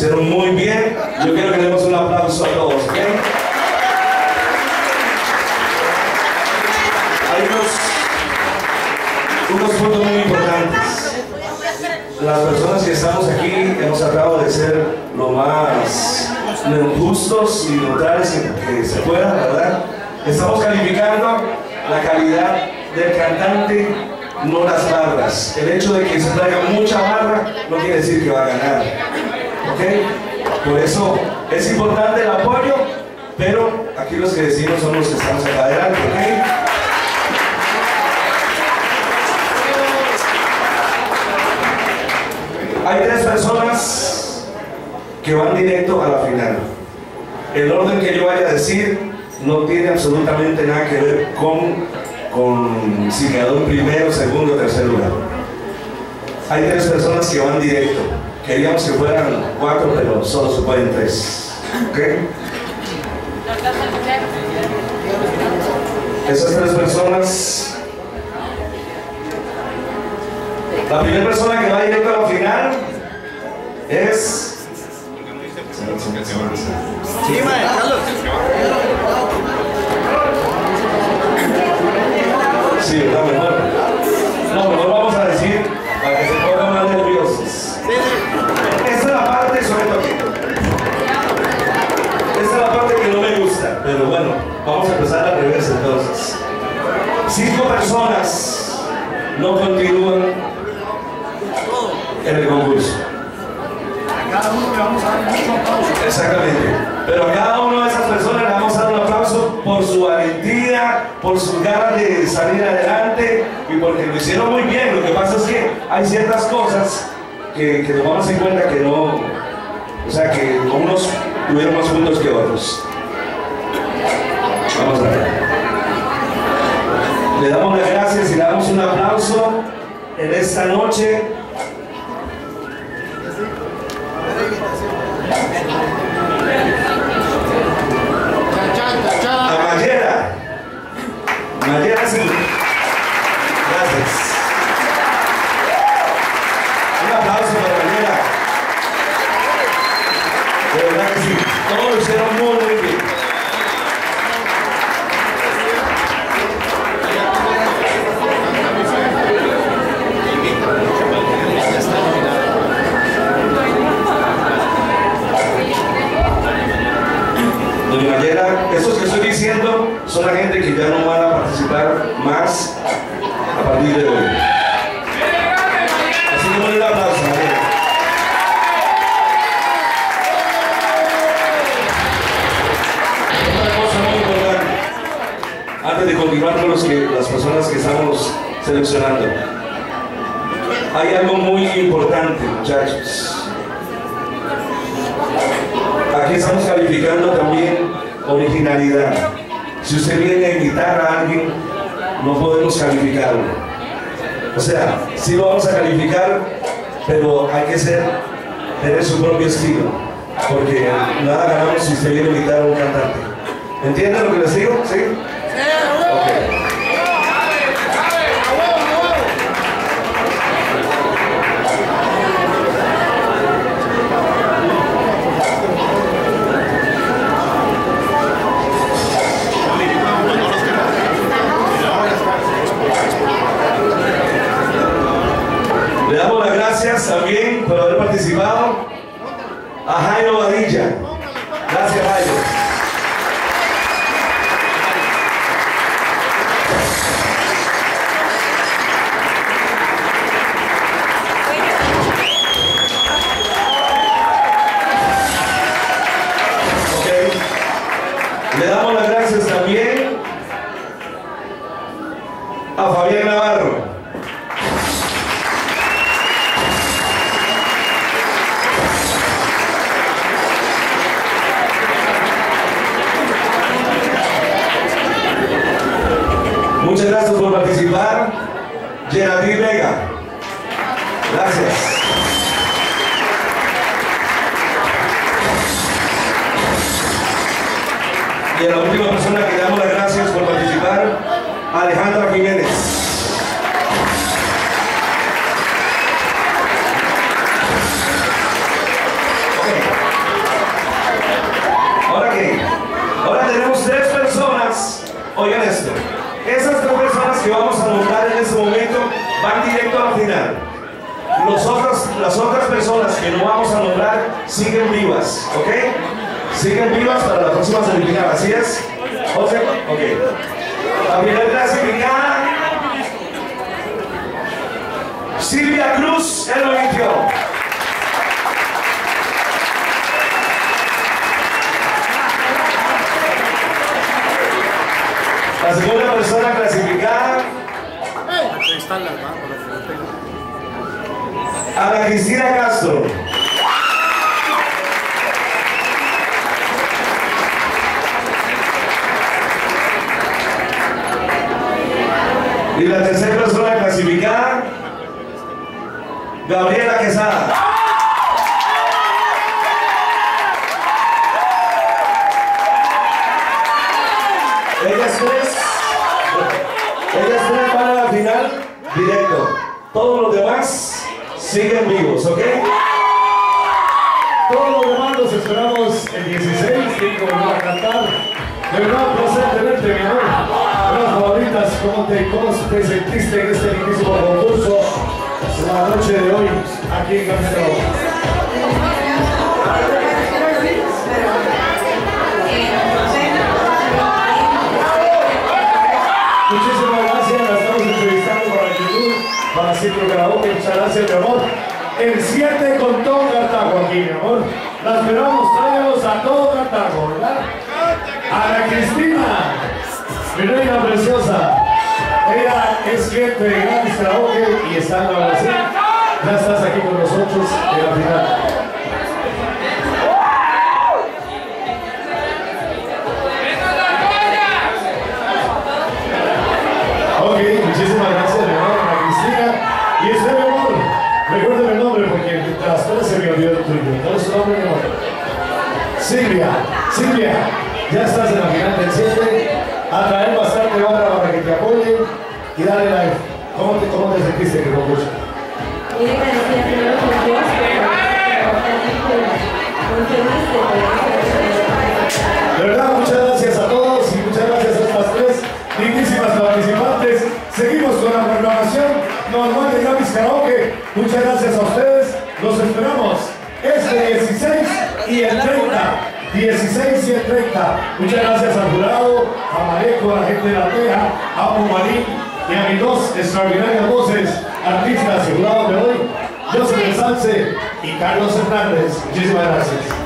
hicieron muy bien. Yo quiero que demos un aplauso a todos, ¿ok? Hay unos puntos muy importantes. Las personas que estamos aquí hemos tratado de ser lo más justos y neutrales que se pueda, ¿verdad? Estamos calificando la calidad del cantante, no las barras. El hecho de que se traiga mucha barra no quiere decir que va a ganar. Por eso es importante el apoyo, pero aquí los que decimos somos los que estamos acá adelante. ¿ok? Hay tres personas que van directo a la final. El orden que yo vaya a decir no tiene absolutamente nada que ver con, con si quedó en primero, segundo o tercer lugar. Hay tres personas que van directo. Queríamos que fueran cuatro, pero solo se pueden tres. ¿Ok? Esas tres personas. La primera persona que va directo a la final es. Sí. Sí, está personas no continúan en el concurso. Cada uno le vamos a dar mucho aplauso. Exactamente. Pero a cada una de esas personas le vamos a dar un aplauso por su valentía, por sus ganas de salir adelante y porque lo hicieron muy bien. Lo que pasa es que hay ciertas cosas que, que tomamos en cuenta que no, o sea, que unos tuvieron más puntos que otros. Vamos a ver. Le damos las gracias y le damos un aplauso en esta noche a Mayera. Mayera sí. Gracias. Un aplauso para Mayera. De verdad que sí. Todos hicieron muy, Mayera, esos que estoy diciendo son la gente que ya no van a participar más a partir de hoy. Así que un aplauso, Mayera. Otra cosa muy importante, antes de continuar con los que, las personas que estamos seleccionando, hay algo muy importante, muchachos. Aquí estamos originalidad. Si usted viene a imitar a alguien, no podemos calificarlo. O sea, sí lo vamos a calificar, pero hay que ser, tener su propio estilo. Porque nada ganamos si usted viene a imitar a un cantante. ¿Entienden lo que les digo? ¿Sí? Le damos las gracias también a Fabián Navarro. Muchas gracias por participar. Geraldine Vega. Gracias. Y a la última persona que damos las gracias por participar, Alejandra Jiménez. Oigan esto. Esas tres personas que vamos a nombrar en este momento van directo a la final. Los otros, las otras personas que no vamos a nombrar siguen vivas, ¿ok? Siguen vivas para la próxima semifinal, ¿así es? José, ok. La final clasificada. Silvia Cruz, el 21. La segunda persona clasificada. Ana Cristina Castro. Y la tercera persona clasificada, Gabriela Quesada. Ellas tres, ellas tres van la final directo. Todos los demás siguen vivos, ¿ok? Todos los demás los esperamos el 16, que van a cantar. De verdad, un placer tenerte, mi amor. ¿Cómo te, cómo te sentiste en este lindísimo concurso la noche de hoy aquí en Castro? Muchísimas gracias, la estamos entrevistando para YouTube, para Ciclo Karaoke, muchas gracias mi amor. El 7 con todo Cartago aquí, mi amor. La esperamos, tráiganos a todo Cartago, ¿verdad? Ana Cristina, mi reina preciosa. Es cliente de Grandes Karaoke y está en la Brasil. Ya estás aquí con nosotros en la final. Ok, muchísimas gracias, mi amor, Ana Cristina. Y usted, mi amor, recuérdeme el nombre porque las tres se me olvidó el tuyo. ¿Cuál es su nombre, mi amor? Silvia, Silvia, ya estás en la final del 7. A traer bastante obra para que te apoyen y dale like. ¿Cómo te, cómo te sentiste en el concurso? Muy agradecida primero con Dios por trabajar muy feliz de verdad, muchas gracias a todos y muchas gracias a estas tres lindísimas participantes. Seguimos con la programación normal de Gravis Karaoke. Muchas gracias a ustedes. Los esperamos este 16 y el 30. 16 y el 30. Muchas gracias al jurado, a Mareco, a la gente de la TEA, a Pumarín y a mis dos extraordinarias voces, artistas y de hoy, José Salce y Carlos Hernández. Muchísimas gracias.